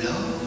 Hello?